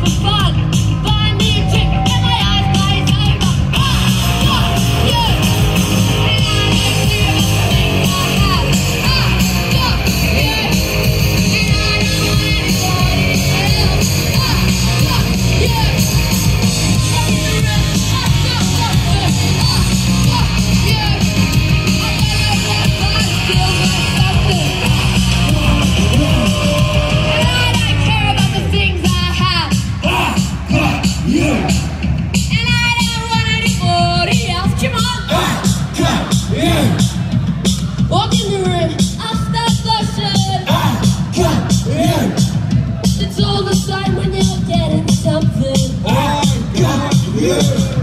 Bye. Yeah.